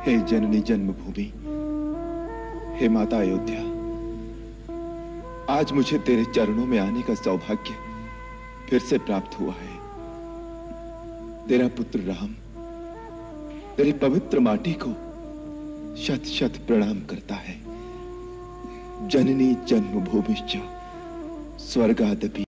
हे जननी जन्मभूमि, हे माता अयोध्या, आज मुझे तेरे चरणों में आने का सौभाग्य फिर से प्राप्त हुआ है। तेरा पुत्र राम, तेरी पवित्र माटी को शत शत प्रणाम करता है। जननी जन्मभूमिश्च स्वर्गादपि।